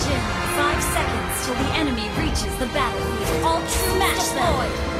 Five seconds till the enemy reaches the battlefield. All true smash them!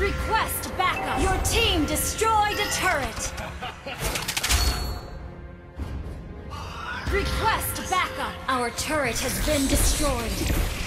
Request backup. Your team destroyed a turret. Request backup. Our turret has been destroyed.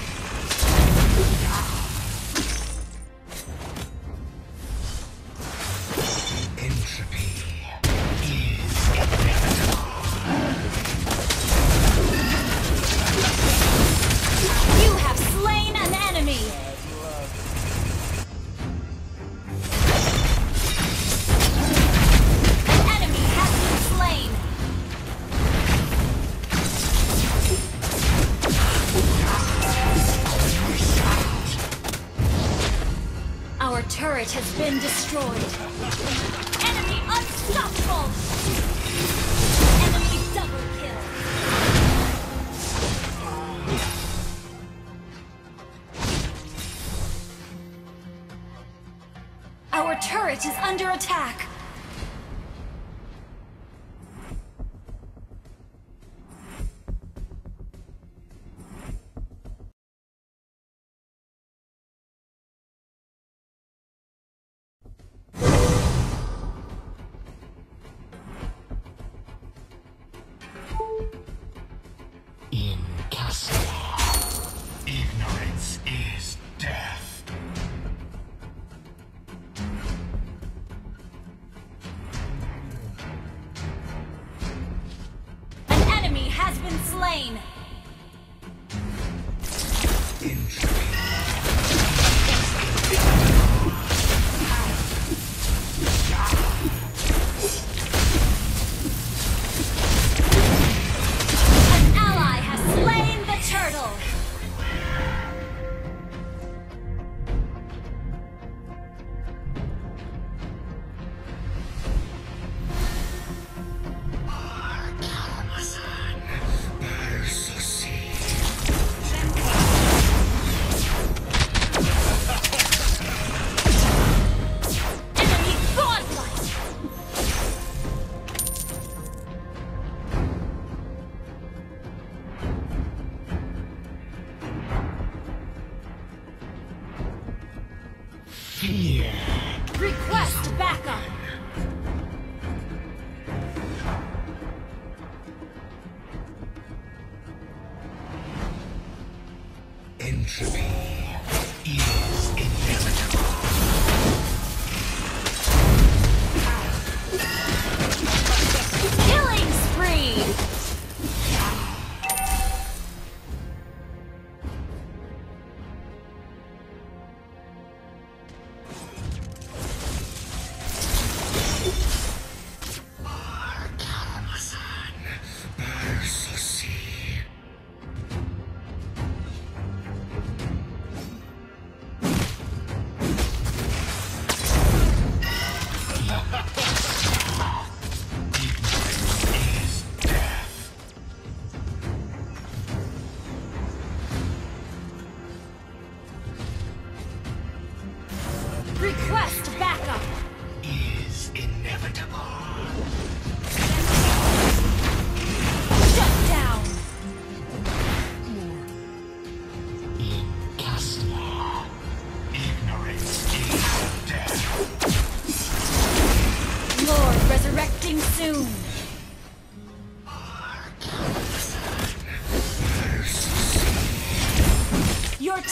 been destroyed.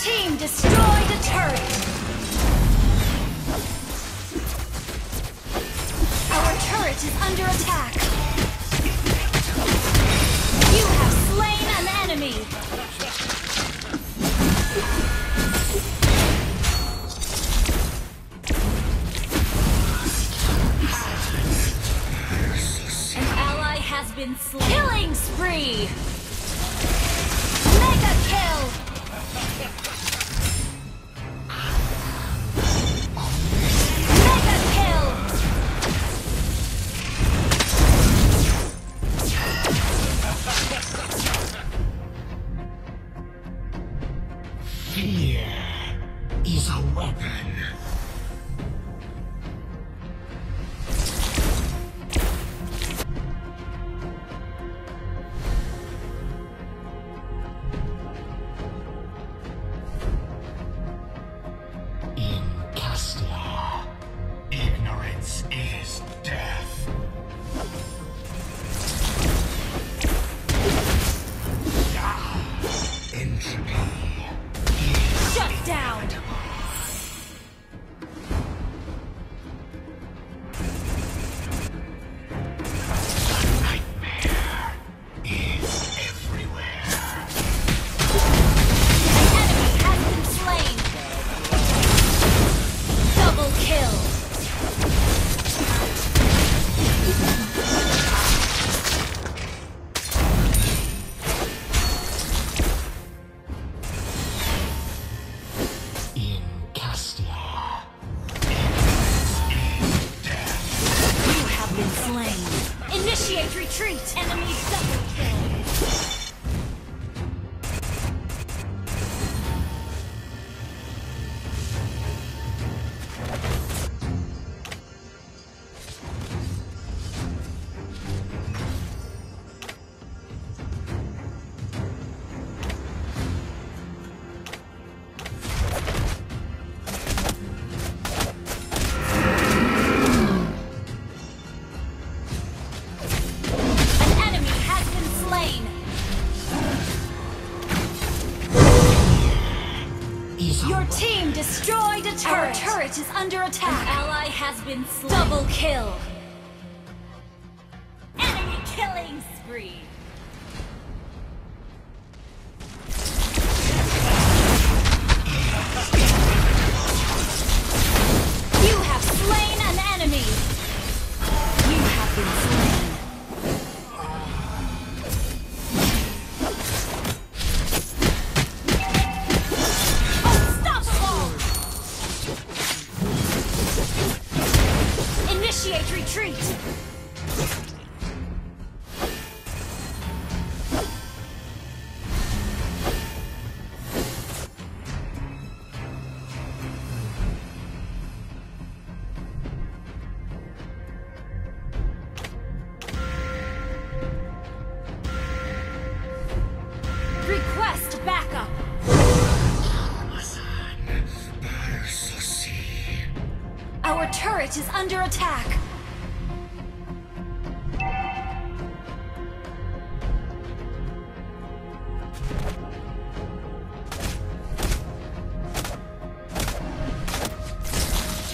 team destroy the turret! Our turret is under attack! You have slain an enemy! An ally has been slain! Killing spree! been slain. Double kill. turret is under attack.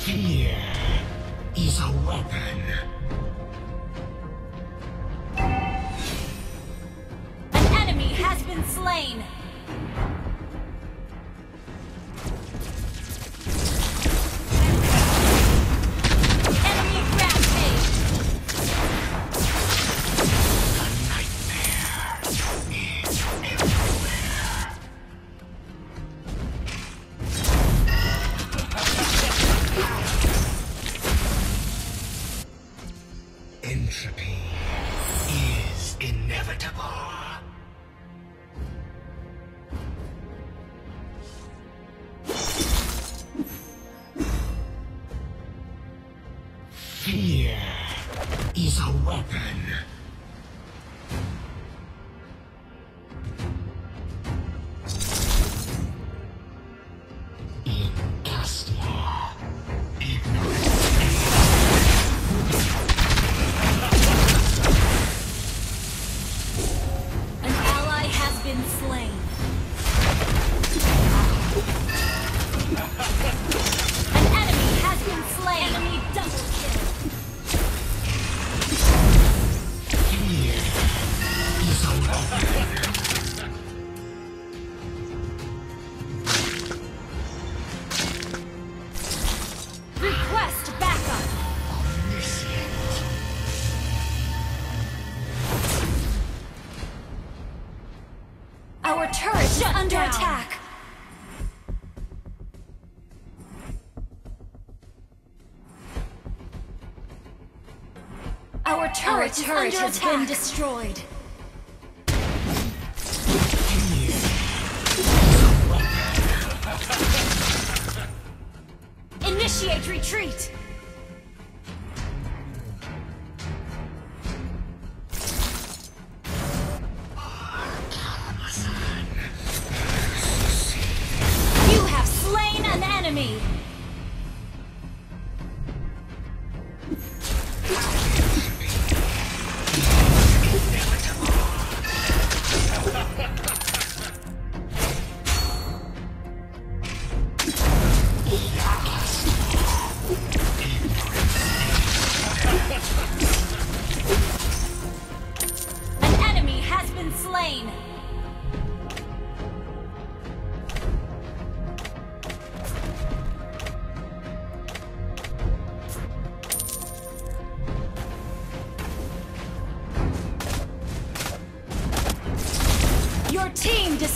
Fear is a weapon. An enemy has been slain. is inevitable. turret, turret has attack. been destroyed. Initiate retreat!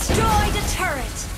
Destroy the turret!